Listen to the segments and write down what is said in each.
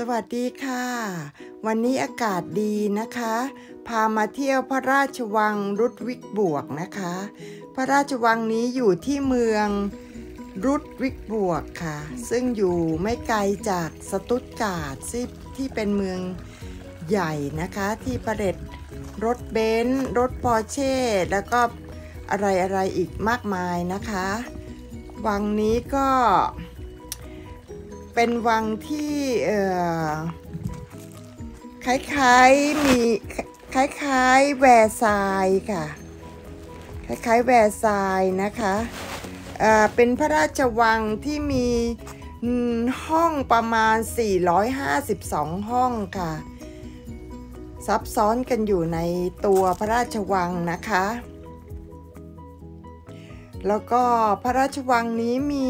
สวัสดีค่ะ วันนี้อากาศดีนะคะ พามาเที่ยวพระราชวัง Ludwigsburg นะคะ พระราชวังนี้อยู่ที่เมือง Ludwigsburg ค่ะ ซึ่งอยู่ไม่ไกลจากสตุตการ์ดที่เป็นเมืองใหญ่นะคะ ที่ประเด็จรถเบนซ์รถปอร์เช่แล้วก็อะไรอะไรอีกมากมายนะคะ วังนี้ก็ เป็นวังที่คล้ายๆมีคล้ายๆแวร์ซายค่ะ คล้ายๆแวร์ซายนะคะเเป็นพระราชวังที่มีห้องประมาณ 452 ห้องค่ะ ซับซ้อนกันอยู่ในตัวพระราชวังนะคะ แล้วก็พระราชวังนี้มี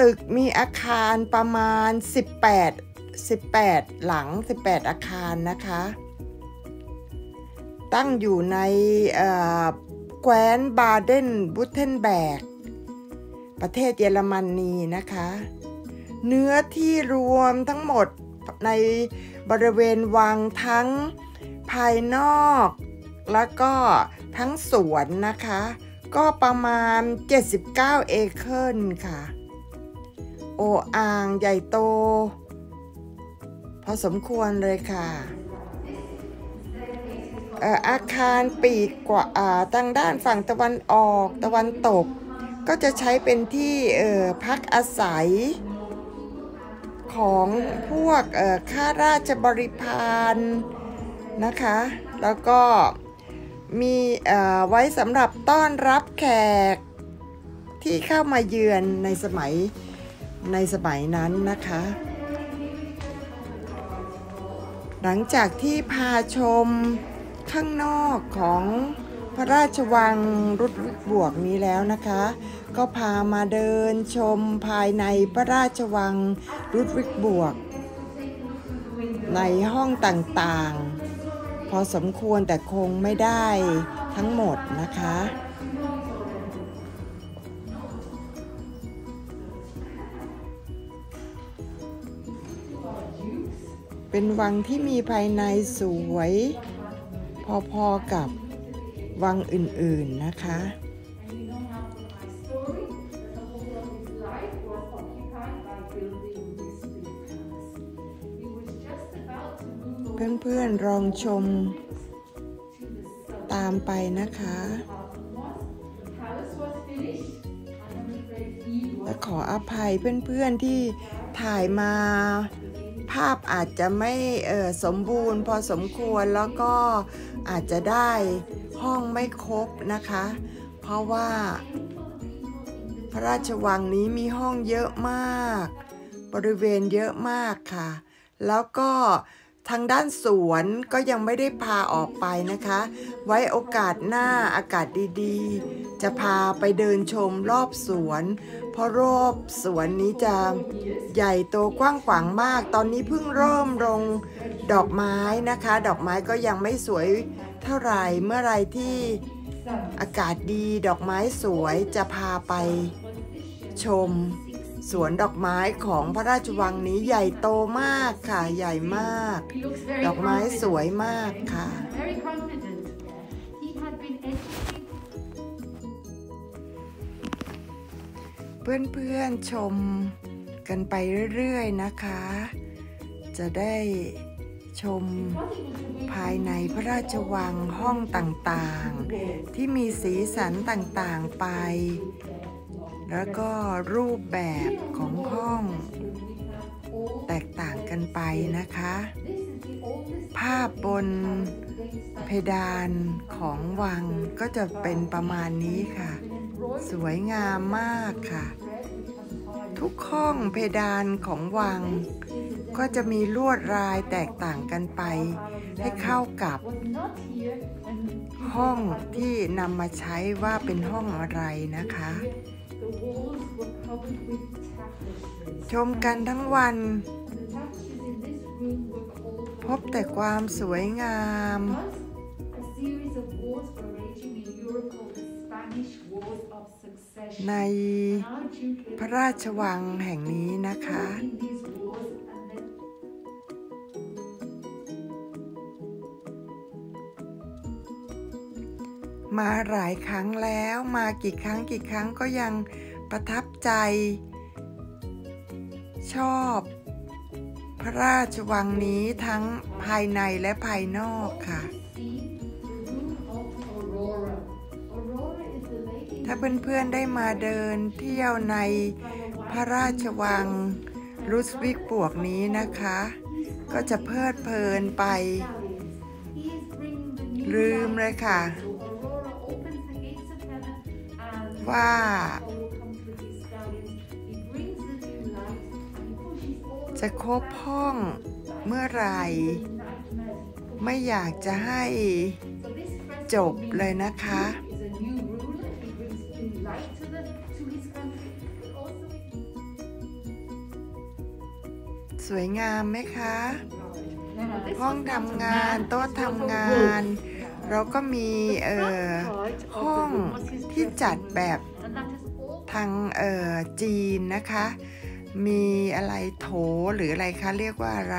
ตึกมีอาคารประมาณ 18 18 หลัง 18 อาคารนะคะ ตั้งอยู่ในแคว้นบาเดนบุเทนแบก ประเทศเยอรมนนีนะคะ เนื้อที่รวมทั้งหมดในบริเวณวังทั้งภายนอก แล้วก็ทั้งสวนนะคะ ก็ประมาณ 79 เอเคอร์ค่ะ โออ่างใหญ่โต พอสมควรเลยค่ะอาคารปีกกว่าทางด้านฝั่งตะวันออกตะวันตก ก็จะใช้เป็นที่พักอาศัย ของพวกข้าราชบริพารนะคะ แล้วก็มีไว้สำหรับต้อนรับแขกที่เข้ามาเยือนในสมัย ในสมัยนั้นนะคะ หลังจากที่พาชมข้างนอกของพระราชวังรุดวิกบวกนี้แล้วนะคะ ก็พามาเดินชมภายในพระราชวังรุดวิกบวก ในห้องต่างๆ พอสมควรแต่คงไม่ได้ทั้งหมดนะคะ เป็นวังที่มีภายในสวย พอๆกับวังอื่นๆนะคะ เพื่อนๆลองชมตามไปนะคะ และขออภัยเพื่อนๆที่ถ่ายมา ภาพอาจจะไม่สมบูรณ์พอสมควรแล้วก็อาจจะได้ห้องไม่ครบนะคะ เพราะว่า พระราชวังนี้มีห้องเยอะมาก บริเวณเยอะมากค่ะ แล้วก็ ทางด้านสวนก็ยังไม่ได้พาออกไปนะคะ ไว้โอกาสหน้าอากาศดีๆ จะพาไปเดินชมรอบสวน เพราะรอบสวนนี้จะใหญ่โตกว้างขวางมาก ตอนนี้เพิ่งเริ่มลงดอกไม้นะคะ ดอกไม้ก็ยังไม่สวยเท่าไหร่เมื่อไรที่อากาศดีดอกไม้สวยจะพาไปชม สวนดอกไม้ของพระราชวังนี้ใหญ่โตมากค่ะใหญ่มาก ดอกไม้สวยมากค่ะ เพื่อนๆชมกันไปเรื่อยๆนะคะ จะได้ชมภายในพระราชวังห้องต่างๆ ที่มีสีสันต่างๆไป แล้วก็รูปแบบของห้อง แตกต่างกันไปนะคะ ภาพบนเพดานของวังก็จะเป็นประมาณนี้ค่ะ สวยงามมากค่ะ ทุกห้องเพดานของวัง ก็จะมีลวดลายแตกต่างกันไป ให้เข้ากับ ห้องที่นำมาใช้ว่าเป็นห้องอะไรนะคะ ชมกันทั้งวัน พบแต่ความสวยงาม ในพระราชวังแห่งนี้นะคะ มาหลายครั้งแล้วมากี่ครั้งกี่ครั้งก็ยังประทับใจ ชอบ พระราชวังนี้ทั้งภายในและภายนอกค่ะ ถ้าเพื่อนๆได้มาเดินเที่ยวในพระราชวังรุสวิกบวกนี้นะคะ ก็จะเพลิดเพลินไป ลืมเลยค่ะ ว่า จะคบห้องเมื่อไรไม่อยากจะให้จบเลยนะคะ สวยงามไหมคะ ห้องทำงาน โต๊ะทำงาน เราก็มีเอ่อห้อง ที่จัดแบบทางเอ่อจีนนะคะ มีอะไรโถหรืออะไรคะเรียกว่าอะไร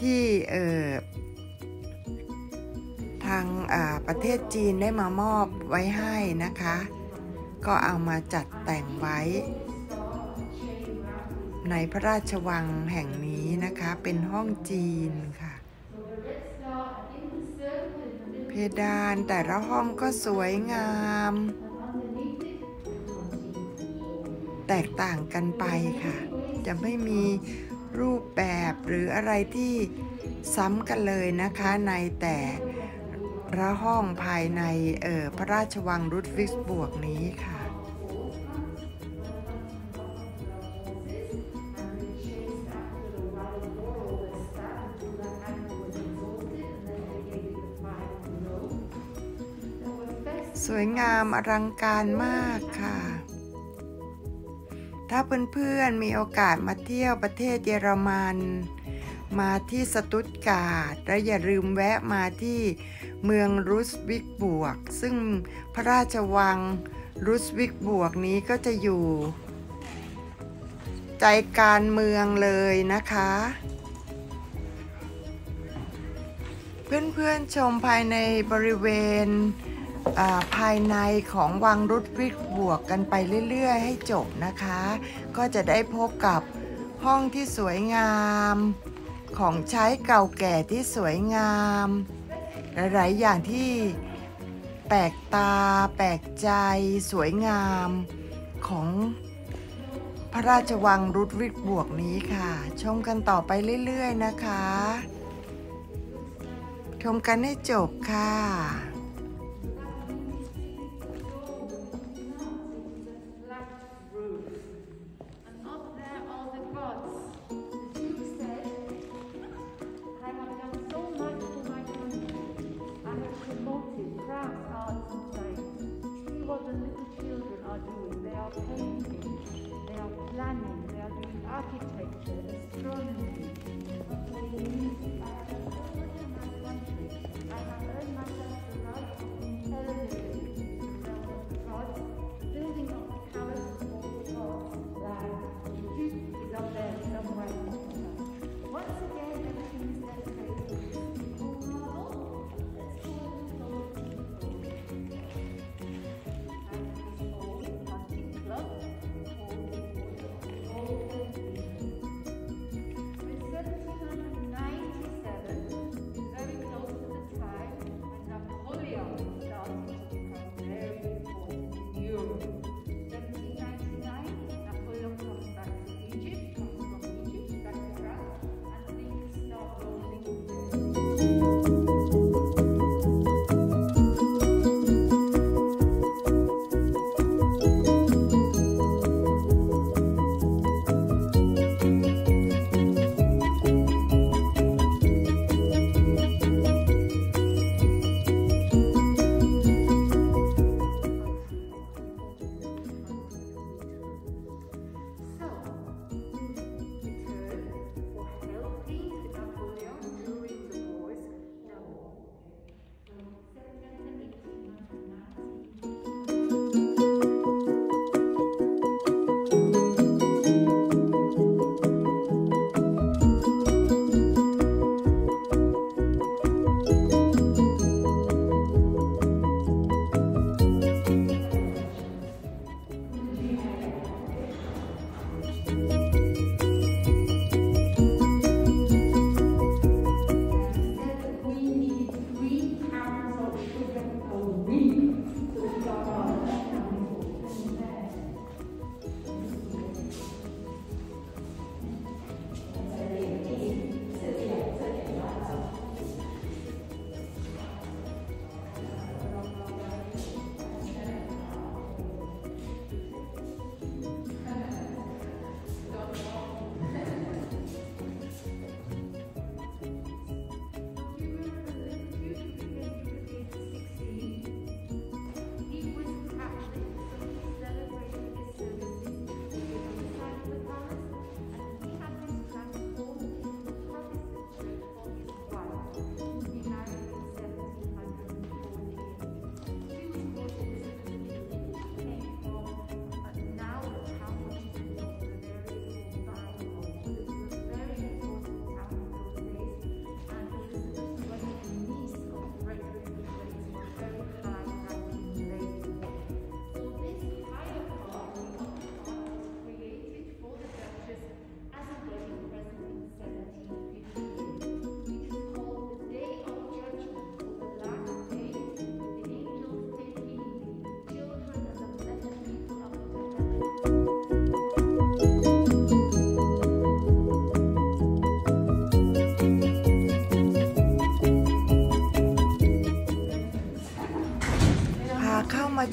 ที่เอ่อทางประเทศจีนได้มามอบไว้ให้นะคะ ก็เอามาจัดแต่งไว้ ในพระราชวังแห่งนี้นะคะ เป็นห้องจีนค่ะ เพ ดานแต่ละห้องก็สวยงาม แตกต่างกันไปค่ะ จะไม่มีรูปแบบหรืออะไรที่ซ้ำกันเลยนะคะในแต่ละห้องภายในเออพระราชวังรุดวิกบวกนี้ค่ะ วยงามอลังการมากค่ะ ถ้าเพื่อนๆมีโอกาสมาเที่ยวประเทศเยอรมัน มาที่สตุตการ์ดและอย่าลืมแวะมาที่เมืองรุสวิกบวก ซึ่งพระราชวังรุสวิกบวกนี้ก็จะอยู่ ใจกลางเมืองเลยนะคะ เพื่อนๆชมภายในบริเวณ ภายในของวังรุดวิกบวกกันไปเรื่อยๆ ให้จบนะคะ ก็จะได้พบกับห้องที่สวยงาม ของใช้เก่าแก่ที่สวยงามหลายๆอย่างที่แปลกตา แปลกใจสวยงามของพระราชวังรุดวิกบวกนี้ค่ะ ชมกันต่อไปเรื่อย ๆ นะคะ ชมกันให้จบค่ะ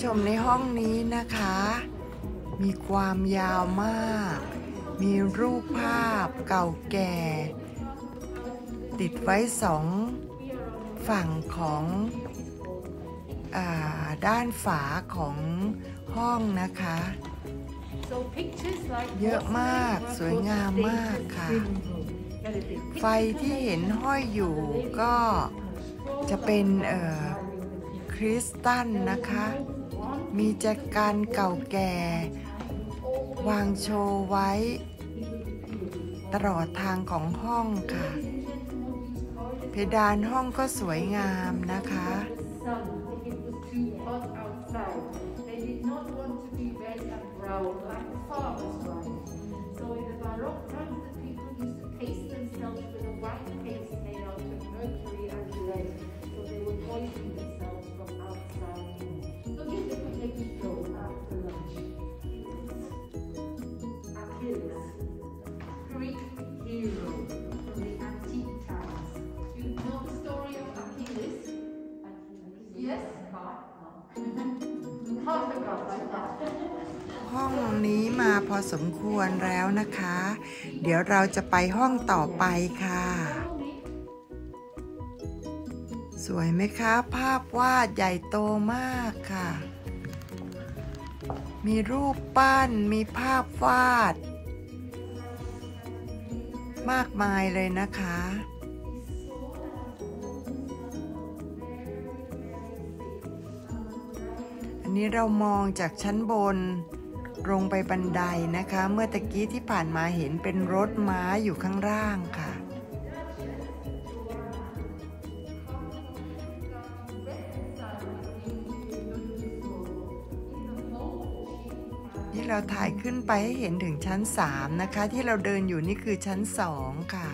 ชมในห้องนี้นะคะ มีความยาวมาก มีรูปภาพเก่าแก่ ติดไว้สองฝั่งของอาด้านฝาของห้องนะคะ เยอะมากสวยงามมากค่ะ ไฟที่เห็นห้อยอยู่ก็จะเป็นเอ่อ คริสตัลนะคะ มีแจกันเก่าแก่ วางโชว์ไว้ ตลอดทางของห้องค่ะ เพดานห้องก็สวยงามนะคะ อสมควรแล้วนะคะ เดี๋ยวเราจะไปห้องต่อไปค่ะ สวยไหมคะ ภาพวาดใหญ่โตมากค่ะ มีรูปปั้น มีภาพวาด มากมายเลยนะคะอันนี้เรามองจากชั้นบน ลงไปบันไดนะคะ เมื่อตะกี้ที่ผ่านมาเห็นเป็นรถม้าอยู่ข้างล่างค่ะ ที่เราถ่ายขึ้นไปให้เห็นถึงชั้น 3 นะคะ ที่เราเดินอยู่นี่คือชั้น 2 ค่ะ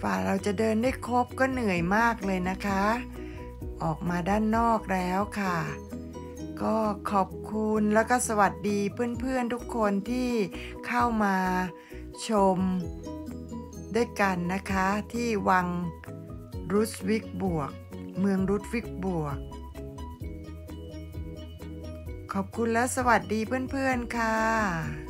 ฝ่าเราจะเดินได้ครบก็เหนื่อยมากเลยนะคะ ออกมาด้านนอกแล้วค่ะ ก็ขอบคุณแล้วก็สวัสดีเพื่อนๆทุกคนที่เข้ามาชมด้วยกันนะคะที่วังรุสวิกบวก เมืองรุสวิกบวก ขอบคุณและสวัสดีเพื่อนๆค่ะ